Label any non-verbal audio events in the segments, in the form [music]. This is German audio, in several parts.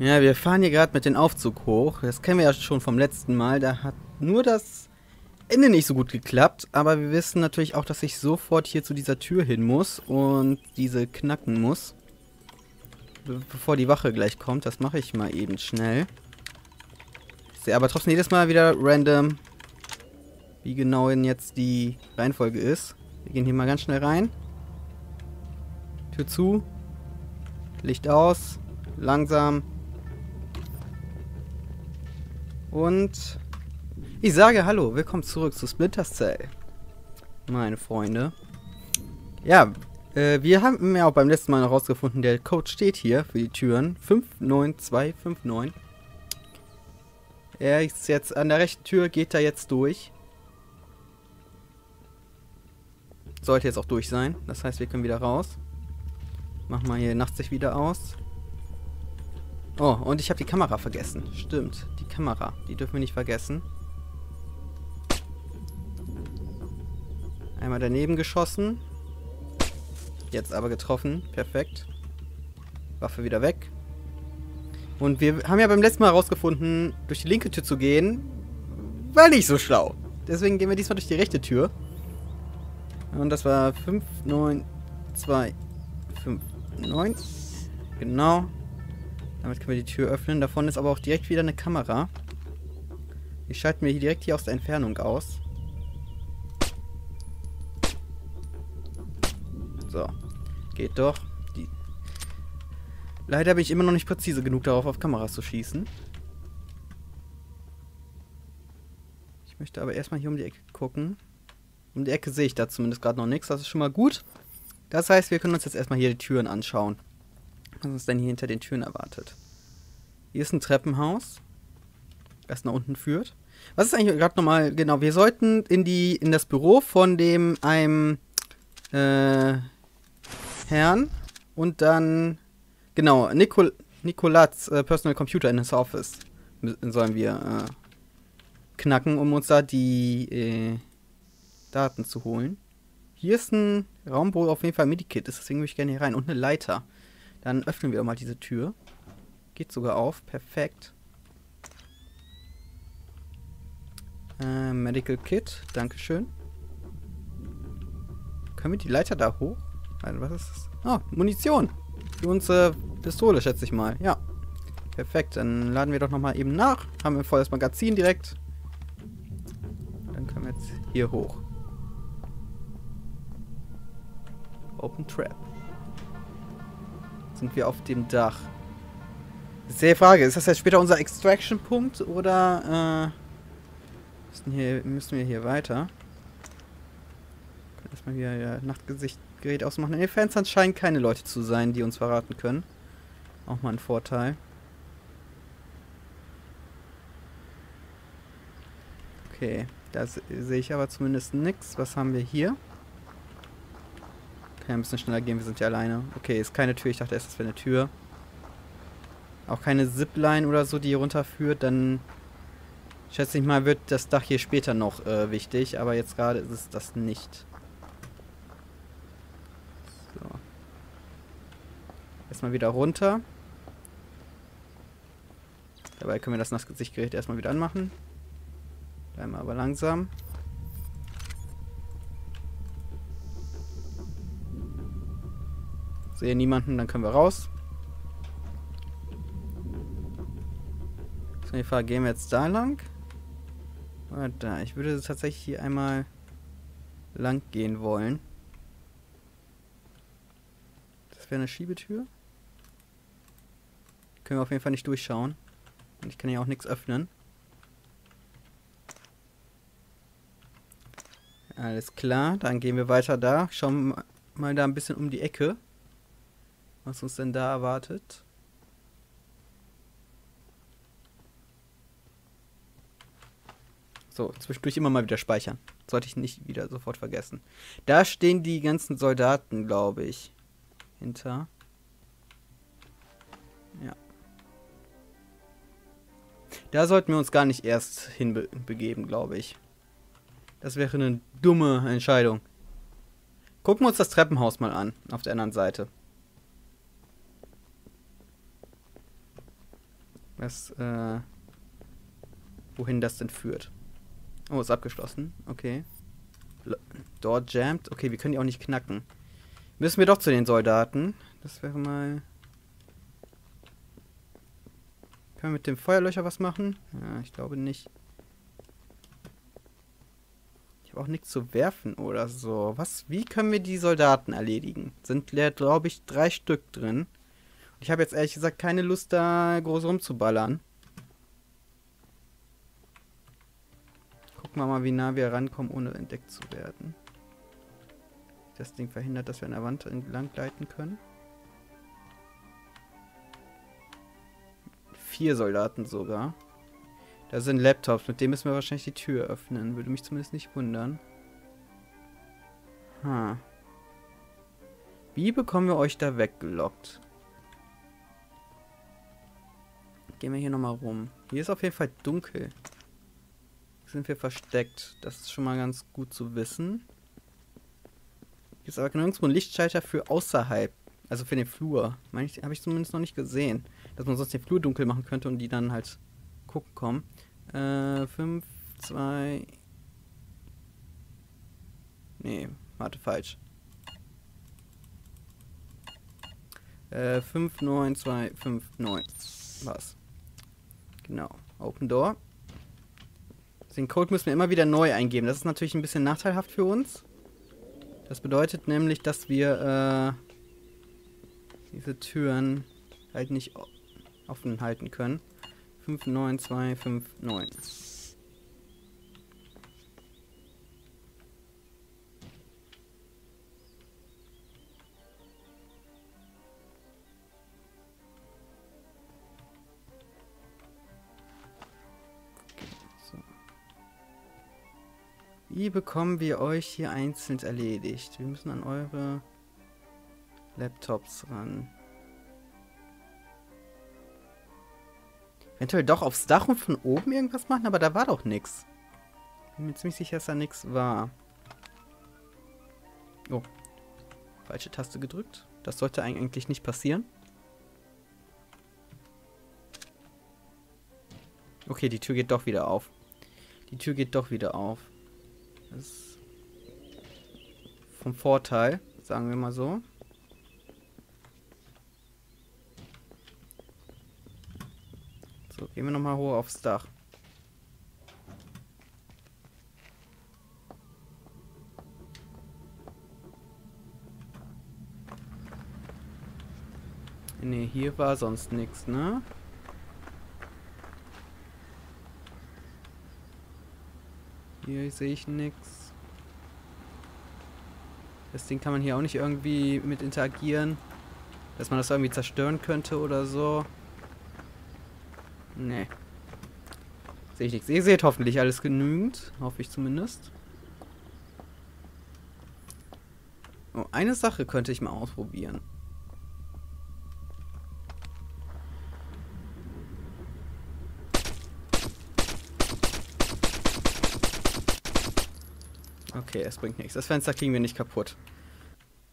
Ja, wir fahren hier gerade mit dem Aufzug hoch. Das kennen wir ja schon vom letzten Mal. Da hat nur das Ende nicht so gut geklappt. Aber wir wissen natürlich auch, dass ich sofort hier zu dieser Tür hin muss und diese knacken muss. Be bevor die Wache gleich kommt. Das mache ich mal eben schnell. Ich sehe aber trotzdem jedes Mal wieder random, wie genau denn jetzt die Reihenfolge ist. Wir gehen hier mal ganz schnell rein. Tür zu. Licht aus. Langsam. Und ich sage Hallo, willkommen zurück zu Splinter Cell. Meine Freunde. Ja, äh, wir haben ja auch beim letzten Mal noch rausgefunden, der Code steht hier für die Türen. 59259. Er ist jetzt an der rechten Tür, geht da jetzt durch. Sollte jetzt auch durch sein. Das heißt, wir können wieder raus. Machen wir hier Nachtsicht wieder aus. Oh, und ich habe die Kamera vergessen. Stimmt, die Kamera. Die dürfen wir nicht vergessen. Einmal daneben geschossen. Jetzt aber getroffen. Perfekt. Waffe wieder weg. Und wir haben ja beim letzten Mal herausgefunden, durch die linke Tür zu gehen, war nicht so schlau. Deswegen gehen wir diesmal durch die rechte Tür. Und das war 5, 9, 2, 5, 9. Genau. Damit können wir die Tür öffnen. Davon ist aber auch direkt wieder eine Kamera. Die schalten wir hier direkt hier aus der Entfernung aus. So. Geht doch. Die Leider bin ich immer noch nicht präzise genug darauf, auf Kameras zu schießen. Ich möchte aber erstmal hier um die Ecke gucken. Um die Ecke sehe ich da zumindest gerade noch nichts. Das ist schon mal gut. Das heißt, wir können uns jetzt erstmal hier die Türen anschauen. Was uns denn hier hinter den Türen erwartet. Hier ist ein Treppenhaus. Das nach unten führt. Was ist eigentlich gerade nochmal? Genau, wir sollten in die in das Büro von dem einem äh, Herrn und dann genau Nicol Nicolats äh, Personal Computer in his Office sollen wir äh, knacken, um uns da die äh, Daten zu holen. Hier ist ein Raum, wo auf jeden Fall Medikit ist, deswegen würde ich gerne hier rein. Und eine Leiter. Dann öffnen wir mal diese Tür. Geht sogar auf. Perfekt. Äh, Medical Kit. Dankeschön. Können wir die Leiter da hoch? Was ist das? Ah, Munition. Für unsere Pistole, schätze ich mal. Ja. Perfekt. Dann laden wir doch nochmal eben nach. Haben wir volles Magazin direkt. Dann können wir jetzt hier hoch. Open Trap. Sind wir auf dem Dach. Das ist die Frage, ist das jetzt später unser Extraction-Punkt oder äh, müssen, hier, müssen wir hier weiter? Erstmal hier ja, Nachtgesichtgerät ausmachen. In den Fenstern scheinen keine Leute zu sein, die uns verraten können. Auch mal ein Vorteil. Okay, da sehe ich aber zumindest nichts. Was haben wir hier? Ein bisschen schneller gehen, wir sind ja alleine. Okay, ist keine Tür. Ich dachte erst, das wäre eine Tür. Auch keine Zipline oder so, die hier runterführt. Dann schätze ich mal, wird das Dach hier später noch äh, wichtig. Aber jetzt gerade ist es das nicht. So. Erstmal wieder runter. Dabei können wir das Nassgesichtgerät erstmal wieder anmachen. Bleiben aber langsam. Sehe niemanden, dann können wir raus. So, die Frage, gehen wir jetzt da lang? Da? Ich würde tatsächlich hier einmal lang gehen wollen. Das wäre eine Schiebetür. Können wir auf jeden Fall nicht durchschauen. Und ich kann ja auch nichts öffnen. Alles klar, dann gehen wir weiter da. Schauen mal da ein bisschen um die Ecke was uns denn da erwartet. So, zwischendurch immer mal wieder speichern. Sollte ich nicht wieder sofort vergessen. Da stehen die ganzen Soldaten, glaube ich. Hinter. Ja. Da sollten wir uns gar nicht erst hinbegeben, glaube ich. Das wäre eine dumme Entscheidung. Gucken wir uns das Treppenhaus mal an, auf der anderen Seite. Was, äh, wohin das denn führt. Oh, ist abgeschlossen. Okay. L Dort jammt. Okay, wir können die auch nicht knacken. Müssen wir doch zu den Soldaten. Das wäre mal... Können wir mit dem Feuerlöcher was machen? Ja, ich glaube nicht. Ich habe auch nichts zu werfen oder so. Was? Wie können wir die Soldaten erledigen? Sind, glaube ich, drei Stück drin. Ich habe jetzt ehrlich gesagt keine Lust, da groß rumzuballern. Gucken wir mal, wie nah wir rankommen, ohne entdeckt zu werden. Das Ding verhindert, dass wir an der Wand entlang gleiten können. Vier Soldaten sogar. Da sind Laptops, mit dem müssen wir wahrscheinlich die Tür öffnen. Würde mich zumindest nicht wundern. Ha. Wie bekommen wir euch da weggelockt? Gehen wir hier nochmal rum. Hier ist auf jeden Fall dunkel. Sind wir versteckt. Das ist schon mal ganz gut zu wissen. Hier ist aber nirgendwo ein Lichtschalter für außerhalb. Also für den Flur. Meine ich, habe ich zumindest noch nicht gesehen. Dass man sonst den Flur dunkel machen könnte und die dann halt gucken kommen. Äh, 5, 2. Nee, warte, falsch. Äh, 5, 9, 2, 5, 9. Was? Genau. Open Door. Den Code müssen wir immer wieder neu eingeben. Das ist natürlich ein bisschen nachteilhaft für uns. Das bedeutet nämlich, dass wir äh, diese Türen halt nicht offen halten können. 5, 9, 2, 5, 9. Wie bekommen wir euch hier einzeln erledigt? Wir müssen an eure Laptops ran. Eventuell doch aufs Dach und von oben irgendwas machen, aber da war doch nichts. Bin mir ziemlich sicher, dass da nichts war. Oh. Falsche Taste gedrückt. Das sollte eigentlich nicht passieren. Okay, die Tür geht doch wieder auf. Die Tür geht doch wieder auf. Das ist vom Vorteil, sagen wir mal so. So, gehen wir nochmal hoch aufs Dach. Ne, hier war sonst nichts, ne? Hier sehe ich nichts. Das Ding kann man hier auch nicht irgendwie mit interagieren. Dass man das irgendwie zerstören könnte oder so. Nee. Sehe ich nichts. Ihr seht hoffentlich alles genügend. Hoffe ich zumindest. Oh, eine Sache könnte ich mal ausprobieren. Okay, es bringt nichts. Das Fenster kriegen wir nicht kaputt.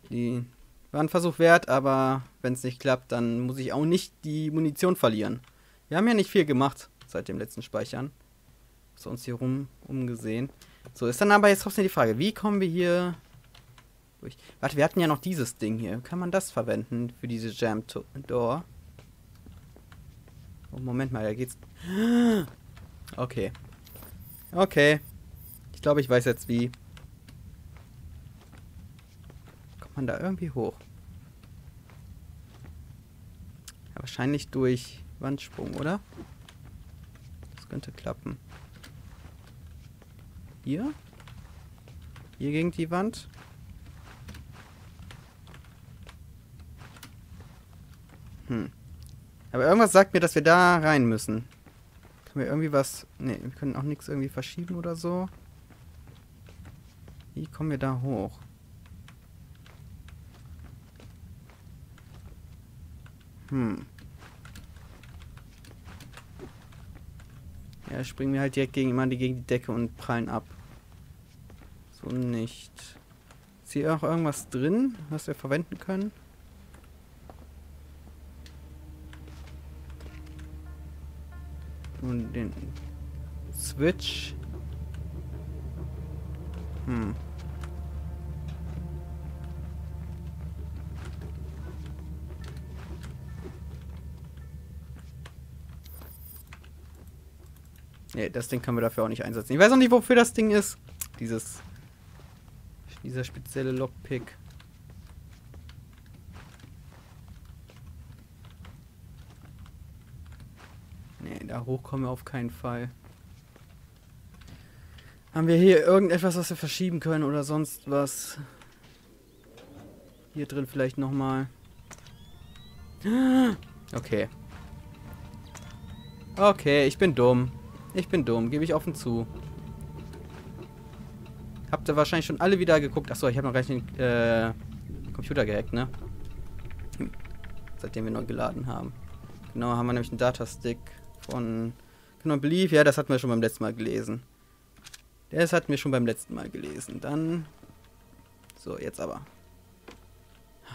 Die war ein Versuch wert, aber wenn es nicht klappt, dann muss ich auch nicht die Munition verlieren. Wir haben ja nicht viel gemacht seit dem letzten Speichern. So uns hier rum umgesehen. So, ist dann aber jetzt trotzdem die Frage, wie kommen wir hier durch? Warte, wir hatten ja noch dieses Ding hier. Kann man das verwenden für diese Jam Door? Oh, Moment mal, da geht's. [gasps] Okay. Okay. Ich glaube, ich weiß jetzt wie. Man da irgendwie hoch? Ja, wahrscheinlich durch Wandsprung, oder? Das könnte klappen. Hier? Hier gegen die Wand? Hm. Aber irgendwas sagt mir, dass wir da rein müssen. Können wir irgendwie was... Ne, wir können auch nichts irgendwie verschieben oder so. Wie kommen wir da hoch? Hm. Ja, springen wir halt direkt gegen immer gegen die Decke und prallen ab. So nicht. Ist hier auch irgendwas drin, was wir verwenden können? Und den Switch. Hm. Nee, das Ding können wir dafür auch nicht einsetzen. Ich weiß auch nicht, wofür das Ding ist. Dieses. Dieser spezielle Lockpick. Nee, da hoch kommen wir auf keinen Fall. Haben wir hier irgendetwas, was wir verschieben können oder sonst was? Hier drin vielleicht nochmal. [gasps] Okay. Okay, ich bin dumm. Ich bin dumm, gebe ich offen zu. Habt ihr wahrscheinlich schon alle wieder geguckt. Achso, ich habe noch gleich den äh, Computer gehackt, ne? Seitdem wir neu geladen haben. Genau, haben wir nämlich einen Datastick von Genau Believe. Ja, das hatten wir schon beim letzten Mal gelesen. Das hatten wir schon beim letzten Mal gelesen. Dann... So, jetzt aber.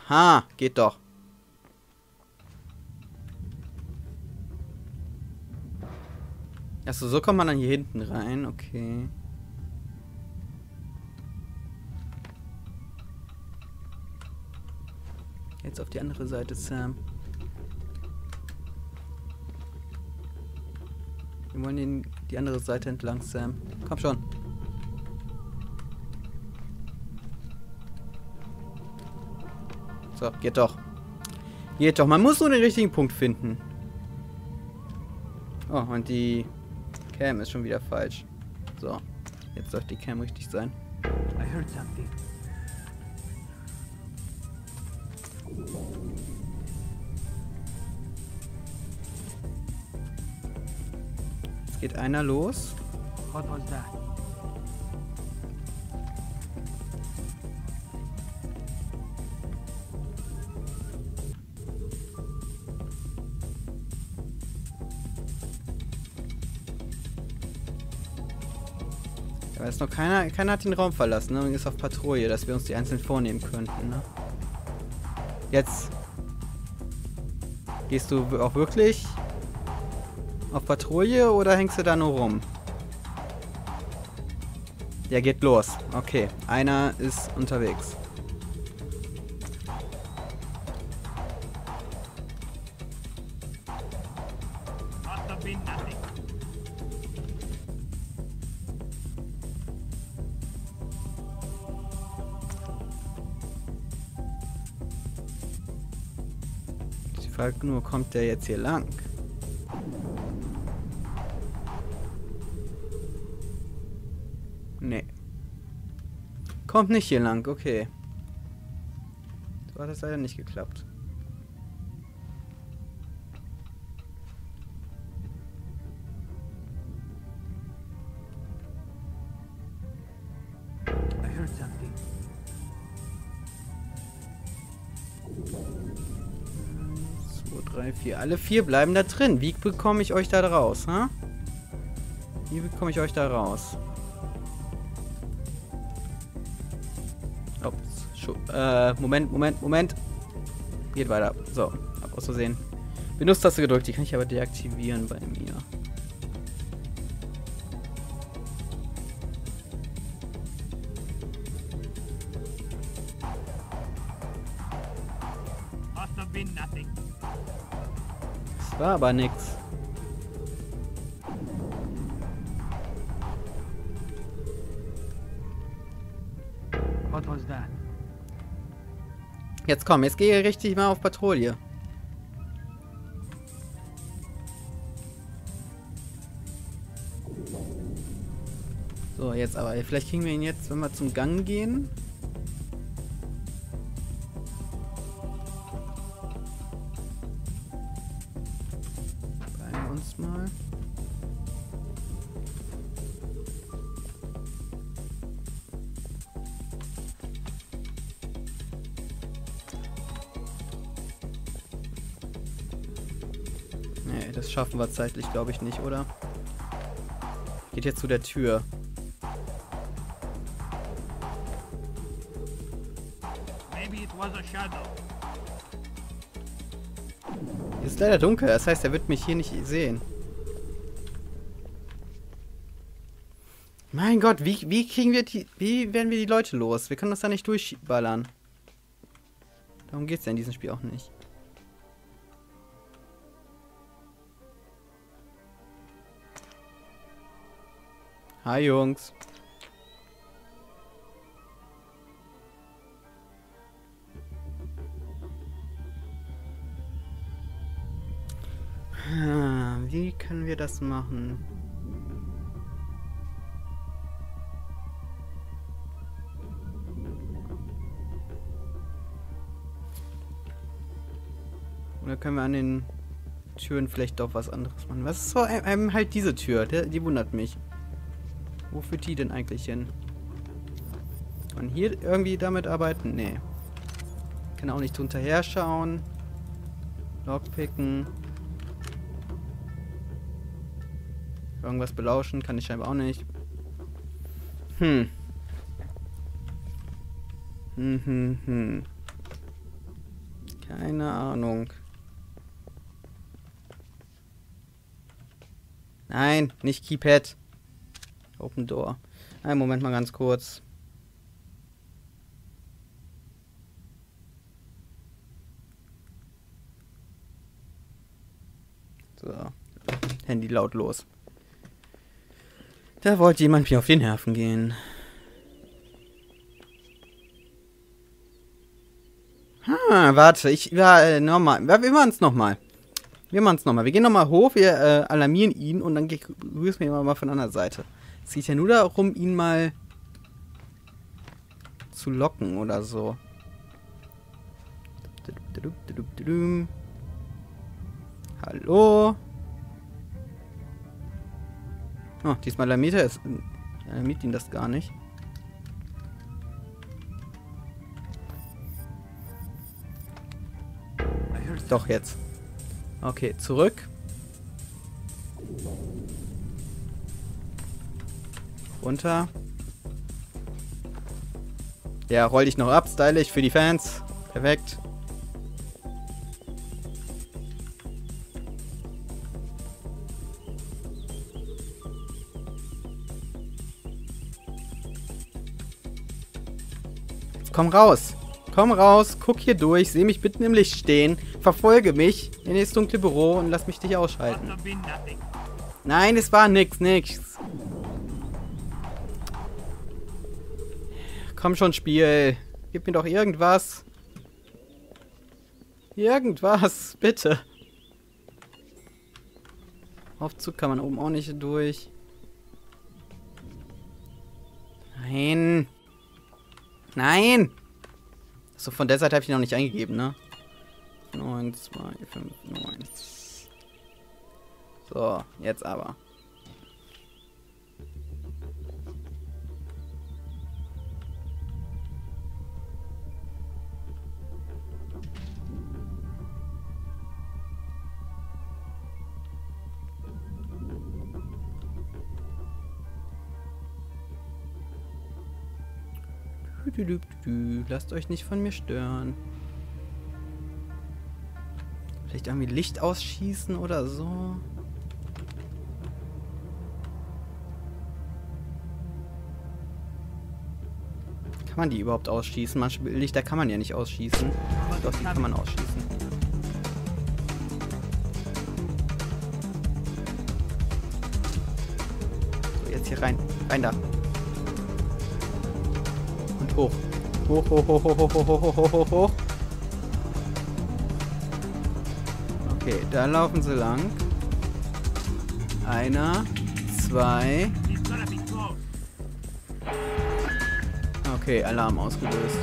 Ha, geht doch. Achso, so kommt man dann hier hinten rein. Okay. Jetzt auf die andere Seite, Sam. Wir wollen den, die andere Seite entlang, Sam. Komm schon. So, geht doch. Geht doch. Man muss nur den richtigen Punkt finden. Oh, und die Cam ist schon wieder falsch. So. Jetzt sollte die Cam richtig sein. I heard something. Jetzt geht einer los. What was that? Aber ist noch keiner, keiner hat den Raum verlassen, ne? Und ist auf Patrouille, dass wir uns die einzeln vornehmen könnten, ne? Jetzt. Gehst du auch wirklich auf Patrouille oder hängst du da nur rum? Ja, geht los. Okay, einer ist unterwegs. Frage nur, kommt der jetzt hier lang? Nee. Kommt nicht hier lang, okay. So hat das leider nicht geklappt. 3, 4. Alle vier bleiben da drin. Wie bekomme ich euch da raus, ha? Wie bekomme ich euch da raus? Ups. Äh, Moment, Moment, Moment. Geht weiter. So, hab aus Versehen. Benutztaste gedrückt. Die kann ich aber deaktivieren bei mir. War aber nix. What was that? Jetzt komm, jetzt gehe ich richtig mal auf Patrouille. So, jetzt aber. Vielleicht kriegen wir ihn jetzt, wenn wir zum Gang gehen. schaffen wir zeitlich, glaube ich, nicht, oder? Geht jetzt zu der Tür. Hier ist leider dunkel, das heißt, er wird mich hier nicht sehen. Mein Gott, wie, wie kriegen wir die... Wie werden wir die Leute los? Wir können das da nicht durchballern. Darum geht es ja in diesem Spiel auch nicht. Hi Jungs. Ah, Wie können wir das machen? Oder können wir an den Türen vielleicht doch was anderes machen? Was ist so einem halt diese Tür? Die, die wundert mich. Wo führt die denn eigentlich hin? Und hier irgendwie damit arbeiten? Nee. Kann auch nicht hinterher schauen. Lockpicken. Irgendwas belauschen kann ich scheinbar auch nicht. Hm. Hm, hm, hm. Keine Ahnung. Nein, nicht Keypad. Open Door. Einen Moment mal ganz kurz. So. Handy lautlos. Da wollte jemand mir auf die Nerven gehen. Ah, warte, ich, ja, äh, nochmal. Wir machen es nochmal. Wir machen es nochmal. Wir gehen nochmal hoch, wir äh, alarmieren ihn und dann grüßen wir ihn mal von der anderen Seite. Es geht ja nur darum, ihn mal zu locken oder so. Hallo? Oh, diesmal er es. Alarmiert ihn das gar nicht. Doch, jetzt. Okay, zurück. Runter. Ja, roll dich noch ab, stylisch für die Fans. Perfekt. Komm raus. Komm raus, guck hier durch, seh mich mitten im Licht stehen, verfolge mich in das dunkle Büro und lass mich dich ausschalten. Nein, es war nix, nix. Komm schon, Spiel. Gib mir doch irgendwas. Irgendwas, bitte. Aufzug kann man oben auch nicht durch. Nein. Nein. So, von der Seite habe ich noch nicht eingegeben, ne? 9, 2, 5, 9. So, jetzt aber. Lasst euch nicht von mir stören. Vielleicht irgendwie Licht ausschießen oder so. Kann man die überhaupt ausschießen? Manche Lichter kann man ja nicht ausschießen. Doch, die kann man ausschießen. So, jetzt hier rein. Rein da hoch. Hoch, hoch, hoch, hoch, hoch, hoch, hoch, hoch, hoch. Okay, da laufen sie lang. Einer, zwei. Okay, Alarm ausgelöst.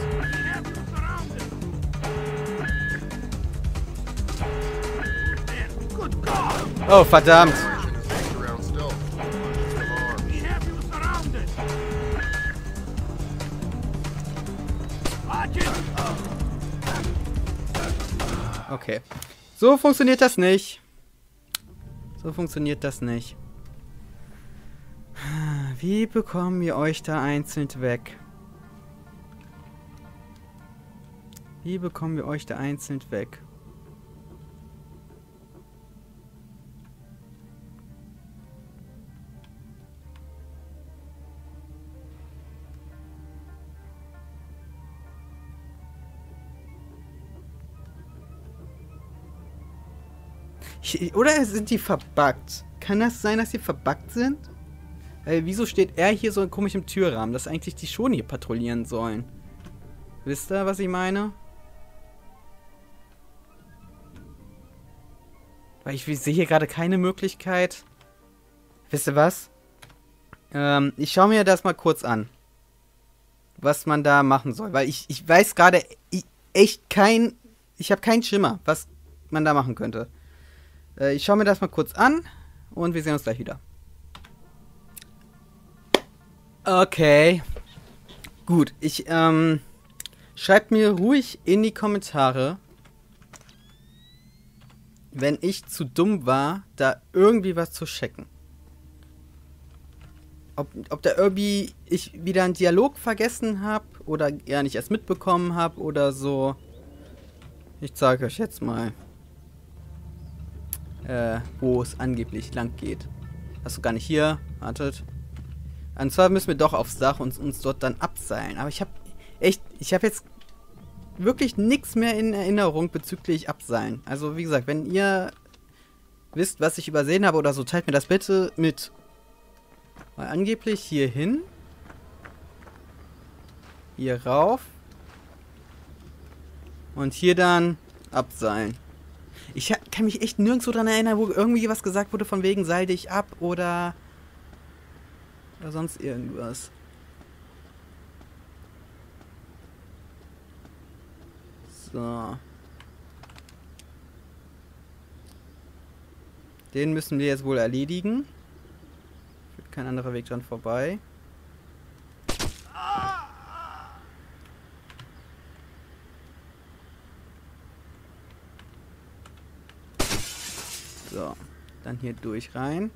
Oh, verdammt. Okay. So funktioniert das nicht. So funktioniert das nicht. Wie bekommen wir euch da einzeln weg? Wie bekommen wir euch da einzeln weg? Ich, oder sind die verbuggt? Kann das sein, dass die verbuggt sind? Weil wieso steht er hier so komisch im Türrahmen, dass eigentlich die schon hier patrouillieren sollen? Wisst ihr, was ich meine? Weil ich sehe hier gerade keine Möglichkeit. Wisst ihr was? Ähm, ich schaue mir das mal kurz an. Was man da machen soll. Weil ich, ich weiß gerade echt kein... Ich habe keinen Schimmer, was man da machen könnte. Äh, ich schaue mir das mal kurz an und wir sehen uns gleich wieder. Okay. Gut, ich, ähm... Schreibt mir ruhig in die Kommentare, wenn ich zu dumm war, da irgendwie was zu checken. Ob, ob da irgendwie ich wieder einen Dialog vergessen habe oder ja nicht erst mitbekommen habe oder so. Ich zeige euch jetzt mal, äh, wo es angeblich lang geht. Achso, gar nicht hier. Wartet. Und zwar müssen wir doch aufs Dach und uns dort dann abseilen. Aber ich habe echt, ich habe jetzt wirklich nichts mehr in Erinnerung bezüglich Abseilen. Also wie gesagt, wenn ihr wisst, was ich übersehen habe oder so, teilt mir das bitte mit. Weil angeblich hier hin. Hier rauf. Und hier dann abseilen. Ich kann mich echt nirgendwo dran erinnern, wo irgendwie was gesagt wurde von wegen seil dich ab oder, oder sonst irgendwas. So. Den müssen wir jetzt wohl erledigen. Kein anderer Weg dran vorbei. So, dann hier durch rein.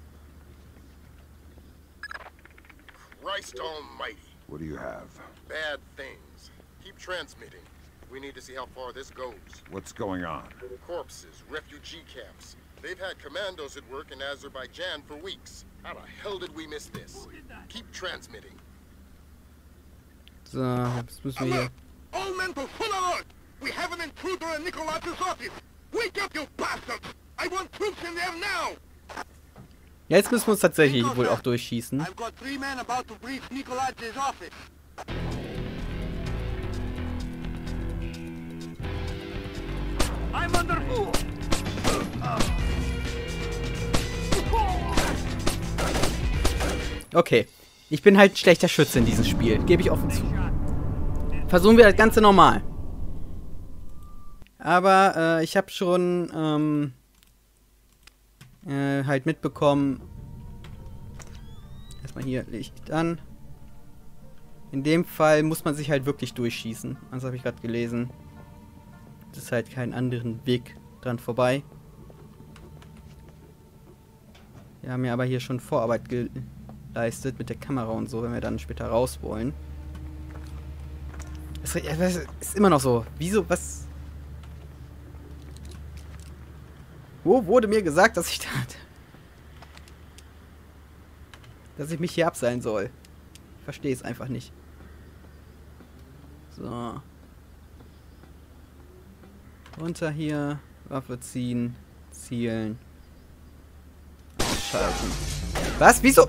Christ almighty. What do you have? Bad things. Keep transmitting. We need to see how far this goes. What's going on? Corpses, refugee camps. They've had commandos at work in Azerbaijan for weeks. How the hell did we miss this? Keep transmitting. So, jetzt müssen wir hier... All men to full alert! We have an intruder in Nikolaj's office! Wake up, you bastards! Ja, jetzt müssen wir uns tatsächlich wohl auch durchschießen. I've got three men about to breach Nikolaj's office. I'm under full! Okay. Ich bin halt ein schlechter Schütze in diesem Spiel. Gebe ich offen zu. Versuchen wir das Ganze normal. Aber äh, ich habe schon ähm, äh, halt mitbekommen. Erstmal hier Licht an. In dem Fall muss man sich halt wirklich durchschießen. Das habe ich gerade gelesen. Das ist halt keinen anderen Weg dran vorbei. Wir haben ja aber hier schon Vorarbeit geleistet mit der Kamera und so, wenn wir dann später raus wollen. Das ist immer noch so. Wieso, was... Wo wurde mir gesagt, dass ich da... Dass ich mich hier abseilen soll? Ich verstehe es einfach nicht. So. Runter hier. Waffe ziehen. Zielen. Ausschalten. Was? Wieso?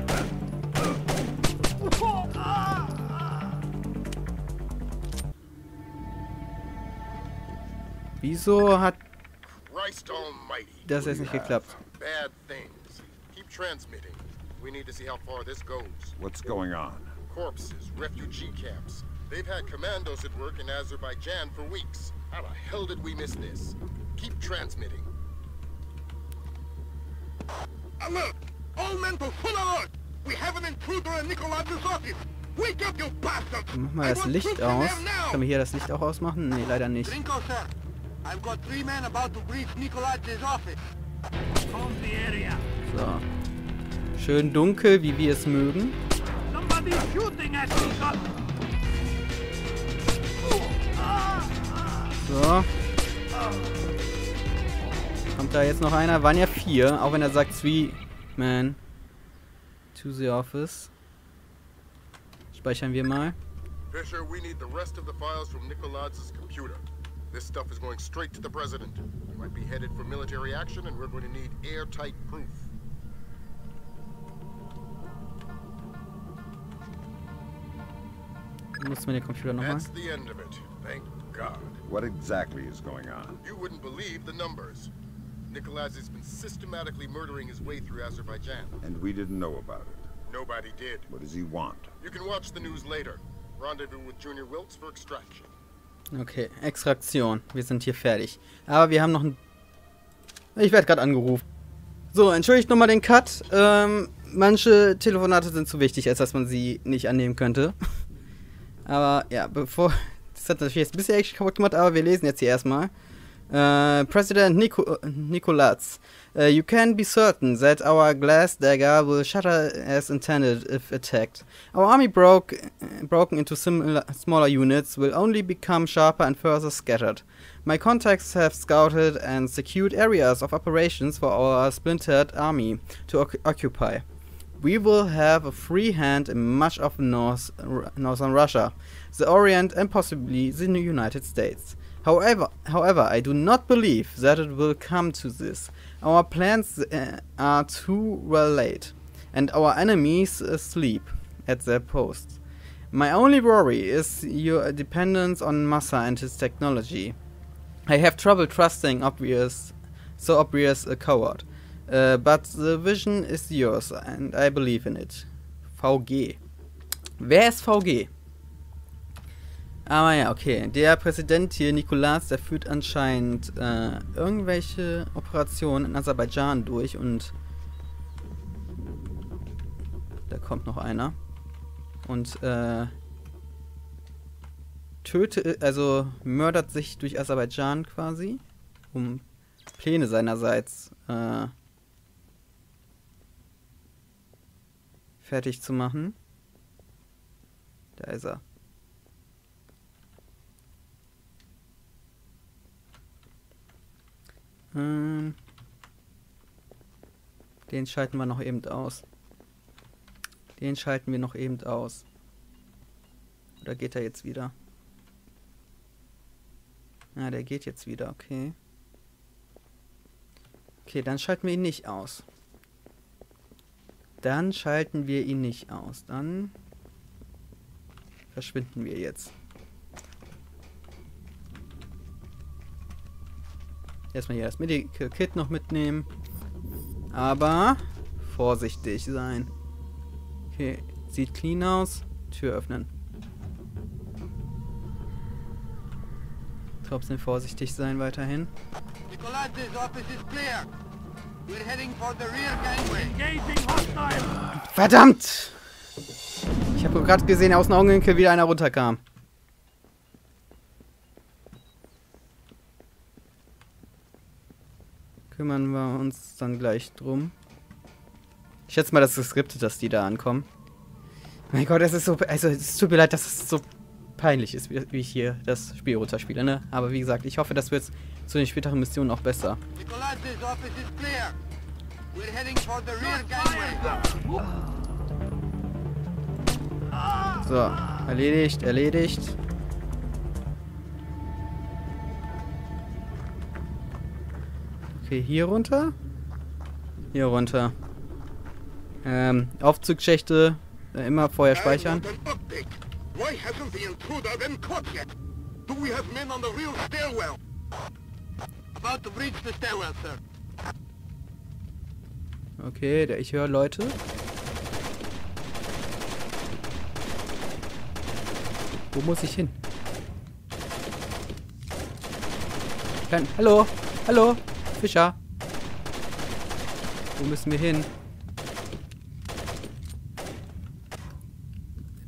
Wieso hat. Das jetzt nicht geklappt? Bad things. Keep transmitting. We need to see how far this goes. What's going on? Corpses, refugee camps. They've had commandos at work in Azerbaijan for weeks. How the hell did we miss this? Keep transmitting. Alert! All men to full alert! We have an intruder in Nikolaj's office! Wake up, you bastards! Mach mal das Licht aus. Können wir hier das Licht auch ausmachen? Nee, leider nicht. I've got three men about to breach Nikolaj's office. Comb the area. So. Schön dunkel, wie wir es mögen. Somebody's shooting at me, God. So. Kommt da jetzt noch einer? Waren ja vier, auch wenn er sagt three man to the office. Speichern wir mal. Fisher, we need the rest of the files from Nikolaj's computer. This stuff is going straight to the president. We might be headed for military action, and we're going to need airtight proof. Muss man den Computer nochmal? That's the end of it. Thank God. What exactly is going on? You wouldn't believe the numbers. Nikolaz has been systematically murdering his way through Azerbaijan. And we didn't know about it. Nobody did. What does he want? You can watch the news later. Rendezvous with Junior Wilkes for extraction. Okay, Extraktion. Wir sind hier fertig. Aber wir haben noch ein... Ich werde gerade angerufen. So, entschuldigt nochmal den Cut. Ähm, manche Telefonate sind zu wichtig, als dass man sie nicht annehmen könnte. [laughs] Aber ja, bevor... Das hat natürlich jetzt ein bisschen Action kaputt gemacht, aber wir lesen jetzt hier erstmal. Uh, President Nico Nicolas, uh, you can be certain that our glass dagger will shatter as intended if attacked. Our army broke broken into smaller units will only become sharper and further scattered. My contacts have scouted and secured areas of operations for our splintered army to oc occupy. We will have a free hand in much of North, northern Russia, the Orient, and possibly the United States. However, however, I do not believe that it will come to this. Our plans uh, are too well laid, and our enemies uh, sleep at their posts. My only worry is your dependence on Massa and his technology. I have trouble trusting obvious, so obvious a coward. Uh, but the vision is yours, and I believe in it. VG. Wer ist VG? Aber ja, okay. Der Präsident hier, Nikolas, der führt anscheinend äh, irgendwelche Operationen in Aserbaidschan durch und da kommt noch einer. Und äh, tötet, also mördert sich durch Aserbaidschan quasi, um Pläne seinerseits äh, fertig zu machen. Da ist er. Ähm, den schalten wir noch eben aus. Den schalten wir noch eben aus. Oder geht er jetzt wieder? Ja, der geht jetzt wieder, okay. Okay, dann schalten wir ihn nicht aus. Dann schalten wir ihn nicht aus. Dann verschwinden wir jetzt. Erstmal hier das Medical Kit noch mitnehmen. Aber vorsichtig sein. Okay, sieht clean aus. Tür öffnen. Trotzdem vorsichtig sein weiterhin. Nicolaz's office is clear. We're heading for the rear gangway. Engaging hostile! Verdammt! Ich habe gerade gesehen, aus dem Augenwinkel wieder einer runterkam. Kümmern wir uns dann gleich drum. Ich schätze mal, das ist geskriptet, dass die da ankommen. Mein Gott, es ist so. Also, es tut mir leid, dass es so peinlich ist, wie, ich hier das Spiel runterspiele, ne? Aber wie gesagt, ich hoffe, das wird zu den späteren Missionen auch besser. Nicolaz's office is clear. We're heading for the rear gangway. So, erledigt, erledigt. Okay, hier runter. Hier runter. Ähm, Aufzugschächte äh, immer vorher speichern. I want an update. Why hasn't the intruder been caught yet? Do we have men on the real stairwell? About to breach the stairwell, sir. Okay, ich höre Leute. Wo muss ich hin? Klein, hallo, hallo, Fischer. Wo müssen wir hin?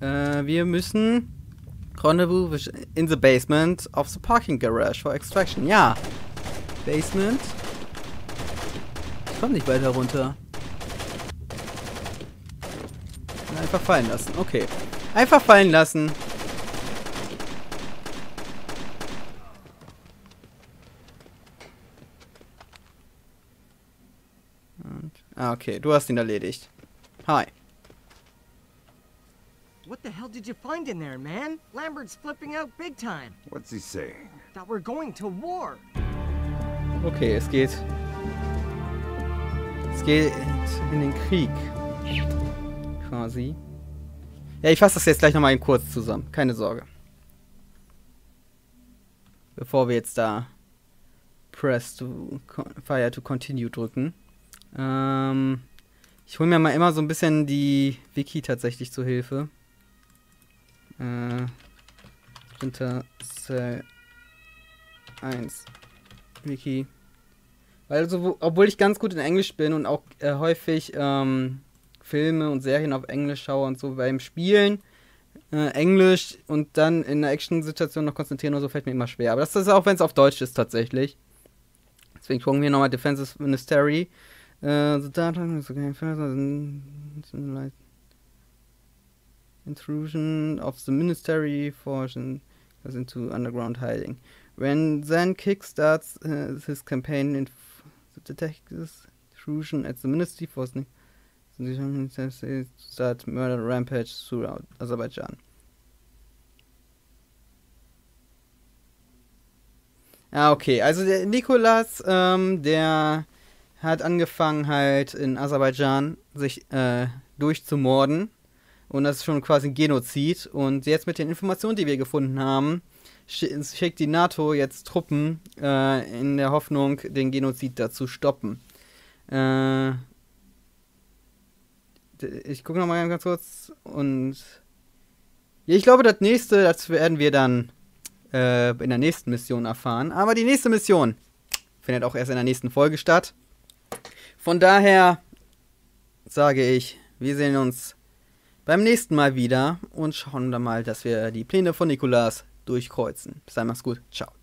Äh, wir müssen Rendezvous in the basement of the parking garage for extraction. Ja. Basement. Ich komm nicht weiter runter. Einfach fallen lassen. Okay. Einfach fallen lassen. Und, ah, okay. Du hast ihn erledigt. Hi. What the hell did you find in there, man? Lambert's flipping out big time. What's he saying? That we're going to war. Okay, es geht. Es geht in den Krieg. Quasi. Ja, ich fasse das jetzt gleich nochmal in kurz zusammen. Keine Sorge. Bevor wir jetzt da Press to Fire to Continue drücken. Ähm, ich hole mir mal immer so ein bisschen die Wiki tatsächlich zur Hilfe. Äh, Splinter Cell 1 Wiki. Weil so, wo- obwohl ich ganz gut in Englisch bin und auch äh, häufig ähm, Filme und Serien auf Englisch schaue und so beim Spielen äh, Englisch und dann in einer Action-Situation noch konzentrieren oder so fällt mir immer schwer. Aber das ist auch, wenn es auf Deutsch ist tatsächlich. Deswegen gucken wir nochmal Defensive Ministry. Äh, the data is okay, further than- like intrusion of the ministry force into underground hiding. When then Kick starts uh, his campaign in the detectives intrusion at the ministry force start murder rampage throughout Azerbaijan. Ah, okay. Also der Nikolas, ähm, der hat angefangen halt in Aserbaidschan sich äh, durchzumorden. Und das ist schon quasi ein Genozid. Und jetzt mit den Informationen, die wir gefunden haben, schi- schickt die NATO jetzt Truppen äh, in der Hoffnung, den Genozid da zu stoppen. Äh, ich gucke nochmal ganz kurz. Und ich glaube, das nächste, das werden wir dann äh, in der nächsten Mission erfahren. Aber die nächste Mission findet auch erst in der nächsten Folge statt. Von daher sage ich, wir sehen uns beim nächsten Mal wieder und schauen dann mal, dass wir die Pläne von Nikolas durchkreuzen. Bis dann, mach's gut. Ciao.